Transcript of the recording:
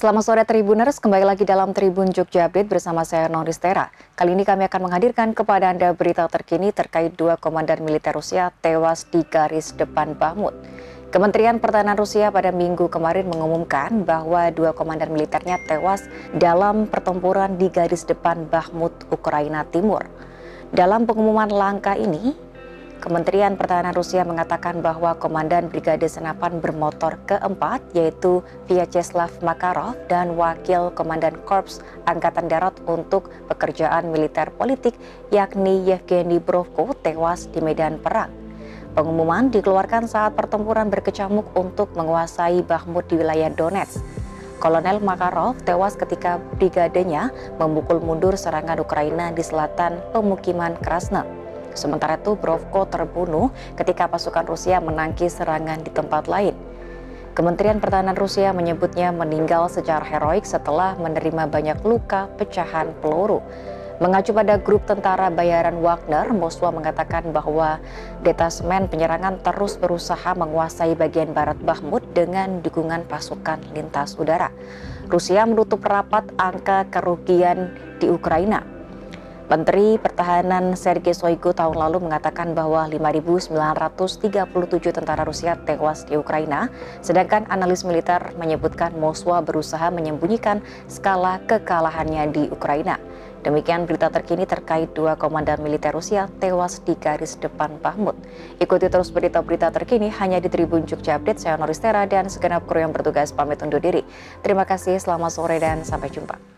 Selamat sore Tribuners, kembali lagi dalam Tribun Jogja Update bersama saya Noristera. Kali ini kami akan menghadirkan kepada Anda berita terkini terkait dua komandan militer Rusia tewas di garis depan Bahmut. Kementerian Pertahanan Rusia pada minggu kemarin mengumumkan bahwa dua komandan militernya tewas dalam pertempuran di garis depan Bahmut, Ukraina Timur. Dalam pengumuman langkah ini, Kementerian Pertahanan Rusia mengatakan bahwa Komandan Brigade Senapan bermotor keempat yaitu Vyacheslav Makarov dan Wakil Komandan Korps Angkatan Darat untuk pekerjaan militer politik yakni Yevgeny Brovko tewas di medan perang. Pengumuman dikeluarkan saat pertempuran berkecamuk untuk menguasai Bahmut di wilayah Donetsk. Kolonel Makarov tewas ketika brigadenya memukul mundur serangan Ukraina di selatan pemukiman Krasna. Sementara itu Brovko terbunuh ketika pasukan Rusia menangkis serangan di tempat lain. Kementerian Pertahanan Rusia menyebutnya meninggal secara heroik setelah menerima banyak luka pecahan peluru. Mengacu pada grup tentara bayaran Wagner, Moskwa mengatakan bahwa detasmen penyerangan terus berusaha menguasai bagian barat Bahmut dengan dukungan pasukan lintas udara. Rusia menutup rapat angka kerugian di Ukraina Menteri Pertahanan Sergei Shoigu tahun lalu mengatakan bahwa 5.937 tentara Rusia tewas di Ukraina, sedangkan analis militer menyebutkan Moskwa berusaha menyembunyikan skala kekalahannya di Ukraina. Demikian berita terkini terkait dua komandan militer Rusia tewas di garis depan Bahmut. Ikuti terus berita-berita terkini hanya di Tribun Jogja Update. Saya Noristera dan segenap kru yang bertugas pamit undur diri. Terima kasih, selamat sore dan sampai jumpa.